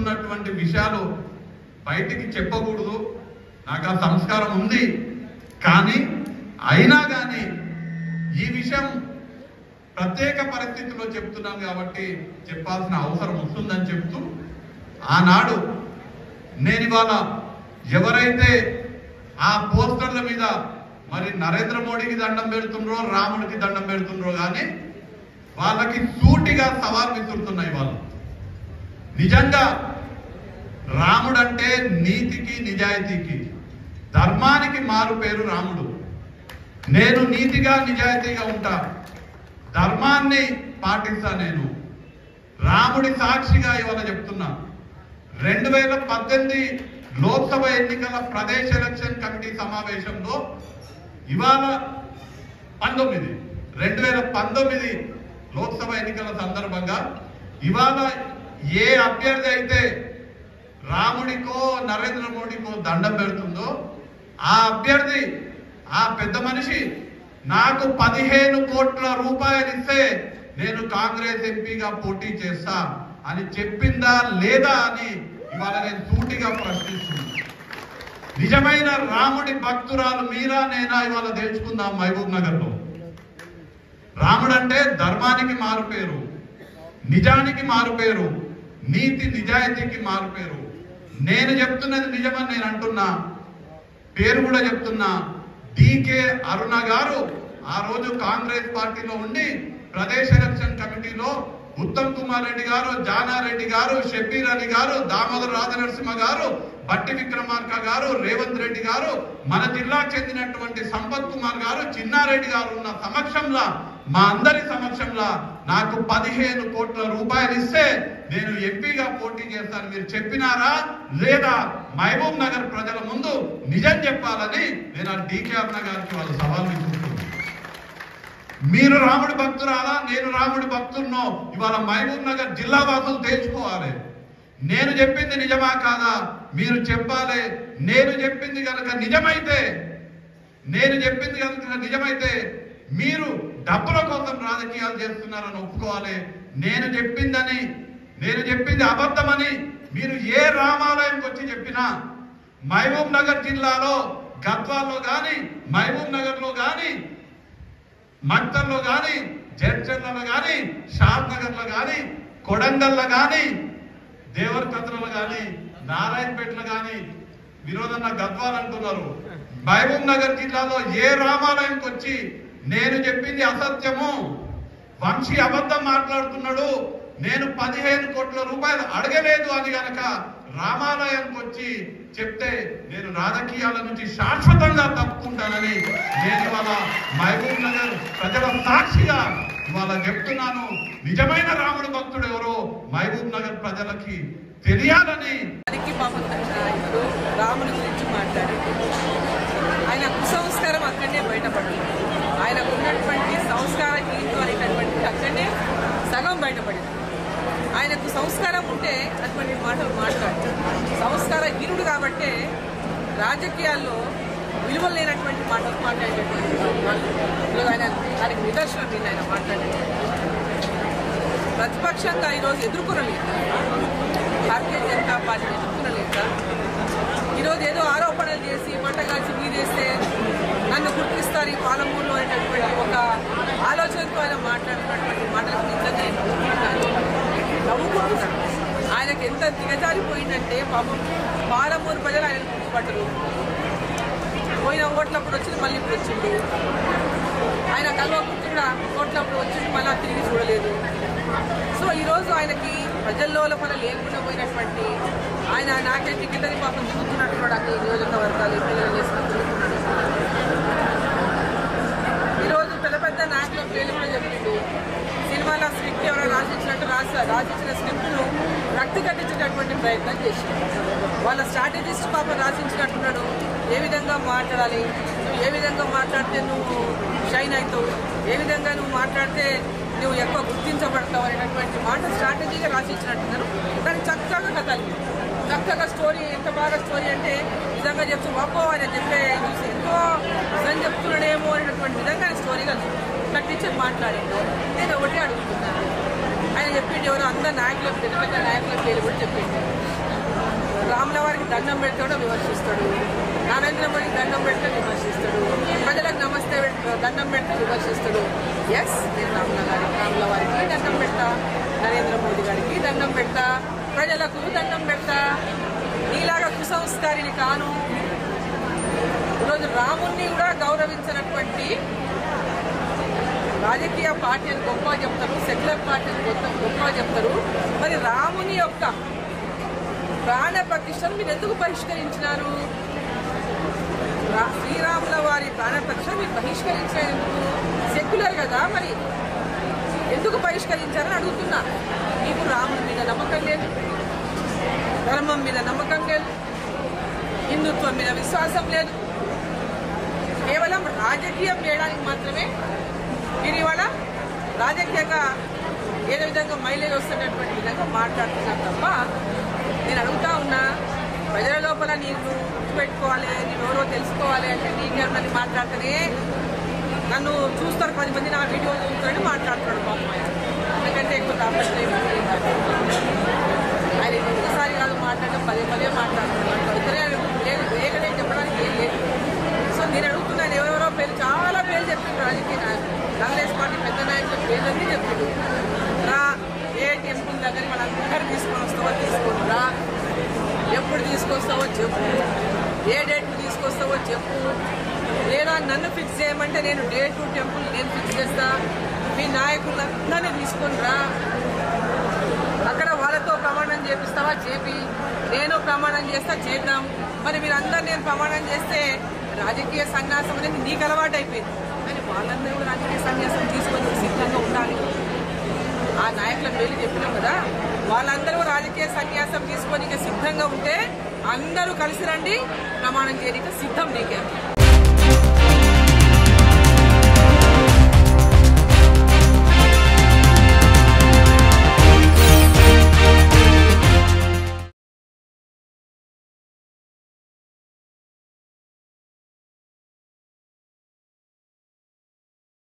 చెప్తున్నటువంటి విషయాలు బయటికి చెప్పకూడదు. నాకు ఆ సంస్కారం ఉంది. కానీ అయినా కానీ ఈ విషయం ప్రత్యేక పరిస్థితిలో చెప్తున్నాను కాబట్టి చెప్పాల్సిన అవసరం వస్తుందని చెప్తూ ఆనాడు నేను ఇవాళ ఎవరైతే ఆ పోస్టర్ల మీద మరి నరేంద్ర మోడీకి దండం పెడుతుండ్రో రాముడికి దండం పెడుతుండ్రో కానీ వాళ్ళకి సూటిగా సవాల్ విసురుతున్నాయి వాళ్ళు. నిజంగా రాముడంటే నీతికి నిజాయితీకి. ధర్మానికి మారు పేరు రాముడు. నేను నీతిగా నిజాయితీగా ఉంటా ధర్మాన్ని పాటిస్తా నేను. రాముడి సాక్షిగా ఇవాళ చెప్తున్నా. రెండు వేల పద్దెనిమిది లోక్సభ ఎన్నికల ప్రదేశ్ ఎలక్షన్ కమిటీ సమావేశంలో ఇవాళ పంతొమ్మిది రెండు వేల పంతొమ్మిది లోక్సభ ఎన్నికల సందర్భంగా ఇవాళ ఏ అభ్యర్థి అయితే రాముడికో నరేంద్ర మోడీకో దండం పెడుతుందో ఆ అభ్యర్థి ఆ పెద్ద మనిషి నాకు పదిహేను కోట్ల రూపాయలు ఇస్తే నేను కాంగ్రెస్ ఎంపీగా పోటీ చేస్తా అని చెప్పిందా లేదా అని ఇవాళ నేను సూటిగా ప్రశ్నిస్తున్నాను. నిజమైన రాముడి భక్తురాలు మీరా నేనా ఇవాళ తెలుసుకుందాం మహబూబ్ నగర్లో రాముడు అంటే ధర్మానికి మారుపేరు నిజానికి మారుపేరు నీతి నిజాయితీకి మారుపేరు నేను చెప్తున్నది నిజమని నేను అంటున్నా. పేరు కూడా చెప్తున్నా. డికే అరుణ గారు ఆ రోజు కాంగ్రెస్ పార్టీలో ఉండి ప్రదేశ్ ఎలక్షన్ కమిటీలో ఉత్తమ్ కుమార్ రెడ్డి గారు జానారెడ్డి గారు షబీర్ అలీ గారు దామోదర్ రాజనరసింహ గారు బట్టి విక్రమార్క గారు రేవంత్ రెడ్డి గారు మన జిల్లాకు చెందినటువంటి సంపత్ కుమార్ గారు చిన్నారెడ్డి గారు ఉన్న సమక్షంలో మా అందరి సమక్షంలో నాకు పదిహేను కోట్ల రూపాయలు ఇస్తే నేను ఎంపీగా పోటీ చేస్తాను. మీరు చెప్పినారా? లేదా మహబూబ్ నగర్ ప్రజల ముందు నిజం చెప్పాలని నేను ఆ డీకే అన్న గారికి వాళ్ళు సవాల్ విసుకుంటున్నాను మీరు రాముడి భక్తురాలా? నేను రాముడి భక్తున్నో? ఇవాళ మహబూబ్ నగర్ జిల్లా వాసులు తేల్చుకోవాలి. నేను చెప్పింది నిజమా కాదా? మీరు చెప్పాలి. నేను చెప్పింది కనుక నిజమైతే నేను చెప్పింది కనుక నిజమైతే మీరు డబ్బుల కోసం రాజకీయాలు చేస్తున్నారని ఒప్పుకోవాలి. నేను చెప్పిందని నేను చెప్పింది అబద్ధమని మీరు ఏ రామాలయంకి వచ్చి చెప్పినా మహబూబ్ నగర్ జిల్లాలో గద్వాల్లో కానీ మహబూబ్ నగర్లో కానీ మక్తల్లో కానీ జడ్చర్లలో కానీ షాద్ నగర్లో కానీ కొడంగల్లో కానీ దేవరకత్రలో కానీ నారాయణపేటలో కానీ వినోదన్న గద్వాలంటున్నారు మహబూబ్ నగర్ జిల్లాలో ఏ రామాలయంకి వచ్చి నేను చెప్పింది అసత్యము? వంశీ అబద్ధం మాట్లాడుతున్నాడు. నేను పదిహేను కోట్ల రూపాయలు అడగలేదు అని గనక రామాలయానికి వచ్చి చెప్తే నేను రాజకీయాల నుంచి శాశ్వతంగా తప్పుకుంటానని నేను ఇవాళ మహబూబ్ నగర్ ప్రజల సాక్షిగా ఇవాళ చెప్తున్నాను. నిజమైన రాముడు భక్తుడు ఎవరో మహబూబ్ నగర్ ప్రజలకి తెలియాలని రాముని గురించి మాట్లాడారు ఆయన కుసంస్కారం అక్కడనే బయటపడింది ఆయనకు ఉన్నటువంటి సంస్కార హీనత్వం అనేటటువంటిది అక్కడనే సగం బయటపడింది. ఆయనకు సంస్కారం ఉంటే అటువంటి మాటలు మాట్లాడతారు సంస్కార హీనుడు కాబట్టే రాజకీయాల్లో విలువలు లేనటువంటి మాటలు మాట్లాడేటటువంటి వాళ్ళు. ఆయన దానికి నిదర్శనం నేను ఆయన మాట్లాడేది ప్రతిపక్షంగా ఈరోజు ఎదుర్కొనలేదు. భారతీయ జనతా పార్టీ ఎదుర్కొనలేక ఈరోజు ఏదో ఆరోపణలు చేసి మంటగాల్చి గారి పాలమూరులో అయినటువంటి ఒక ఆలోచనతో ఆయన మాట్లాడినటువంటి మాటలకు నిజంగా నవ్వుకుంటున్నాను. ఆయనకు ఎంత దిగజారిపోయిందంటే పాపం పాలమూరు ప్రజలు ఆయన గుర్తుపట్టరు. పోయిన ఓట్లప్పుడు వచ్చింది మళ్ళీ ఇప్పుడు వచ్చిండు ఆయన కల్వకుంటు కూడా ఓట్లప్పుడు వచ్చింది మళ్ళీ తిరిగి చూడలేదు. సో ఈరోజు ఆయనకి ప్రజల్లో లోపల లేకుండా పోయినటువంటి ఆయన నాకే టికెట్ అని పాపం తిరుగుతున్నట్టున్నాడు అక్కడ ప్రయత్నం చేసిండు వాళ్ళ స్ట్రాటజిస్ట్ పాపం రాసించినట్టున్నాడు. ఏ విధంగా మాట్లాడాలి? నువ్వు ఏ విధంగా మాట్లాడితే నువ్వు షైన్ అవుతావు? ఏ విధంగా నువ్వు మాట్లాడితే నువ్వు ఎక్కువ గుర్తించబడతావు అనేటటువంటి మాట స్ట్రాటజీగా రాసిచ్చినట్టున్నారు. దాన్ని చక్కగా కథలు. చక్కగా స్టోరీ ఎంత బాగా స్టోరీ అంటే నిజంగా చెప్తూ వాపో అని చెప్పే చూసి ఎంతో నిజం చెప్తున్నాడేమో అనేటటువంటి విధంగా స్టోరీ కలిసి కట్టించి మాట్లాడిండు. నేను ఒకటి అడుగుతున్నాను. ఆయన చెప్పిండు ఎవరు అందరు నాయకుల పెద్ద పెద్ద నాయకుల పేరు కూడా చెప్పిండు. రాముల వారికి దండం పెడతాడో విమర్శిస్తాడు. నరేంద్ర మోడీకి దండం పెడితే విమర్శిస్తాడు. ప్రజలకు నమస్తే దండం పెడితే విమర్శిస్తాడు. ఎస్ నేను రాముల గారికి రాముల వారికి దండం పెడతా. నరేంద్ర మోడీ గారికి దండం పెడతా. ప్రజలకు దండం పెడతా. నీలాగా కుసంస్కారిని కాను. ఈరోజు రాముణ్ణి కూడా గౌరవించినటువంటి రాజకీయ పార్టీ అని చెప్తారు సెక్యులర్ పార్టీ అని గొప్ప చెప్తారు. మరి రాముని యొక్క ప్రాణ ప్రతిష్టను మీరు ఎందుకు బహిష్కరించినారు? రా- శ్రీరాముల వారి ప్రాణ ప్రతిష్టను మీరు బహిష్కరించేందుకు సెక్యులర్ కదా మరి. ఎందుకు బహిష్కరించారని అడుగుతున్నా. మీకు రాముని మీద నమ్మకం లేదు. ధర్మం మీద నమ్మకం లేదు. హిందుత్వం మీద విశ్వాసం లేదు. కేవలం రాజకీయం చేయడానికి మాత్రమే మీరు ఇవాళ రాజకీయంగా ఏదో విధంగా మైలేజ్ వస్తున్నటువంటి విధంగా మాట్లాడుతున్నాను తప్ప నేను అడుగుతా ఉన్నా ప్రజల లోపల నీకు గుర్తుపెట్టుకోవాలి నేను ఎవరో తెలుసుకోవాలి అంటే నీకేమని మాట్లాడితేనే నన్ను చూస్తారు పది మంది నా వీడియో చూస్తారని మాట్లాడుతున్నాడు పాపం ఎందుకంటే ఎక్కువ రాబట్టలేదు ఆయన ఒకసారి కాదు మాట్లాడడం పదే పదే మాట్లాడుతున్నాడు ఇతరే లేదు వేగనే చెప్పడానికి ఏం లేదు సో నేను అడుగుతున్నాను ఎవరెవరో పేరు చాలా పేర్లు చెప్పిండ్రు రాజకీయ నాయకులు కాంగ్రెస్ పార్టీ పెద్ద చెప్పారు చెప్పిండు రా ఏ టెంపుల్ దగ్గర వాళ్ళందరూ తీసుకొని వస్తావో తీసుకొని రా. ఎప్పుడు తీసుకొస్తావో చెప్పు. ఏ డేట్ తీసుకొస్తావో చెప్పు. లేదా నన్ను ఫిక్స్ చేయమంటే నేను డేట్ టెంపుల్ నేను ఫిక్స్ చేస్తా. మీ నాయకులందరినీ తీసుకొని రా. అక్కడ వాళ్ళతో ప్రమాణం చేపిస్తావా? చేపి. నేను ప్రమాణం చేస్తా చేద్దాం. మరి మీరందరూ నేను ప్రమాణం చేస్తే రాజకీయ సన్యాసం అనేది నీకు అలవాటు అయిపోయింది వాళ్ళందరూ కూడా రాజకీయ సన్యాసం తీసుకొని సిద్ధంగా ఉండాలి. ఆ నాయకుల వెళ్ళి చెప్పినాం కదా వాళ్ళందరూ రాజకీయ సన్యాసం తీసుకొని సిద్ధంగా ఉంటే అందరూ కలిసి రండి ప్రమాణం చేయడానికి సిద్ధం నీకే.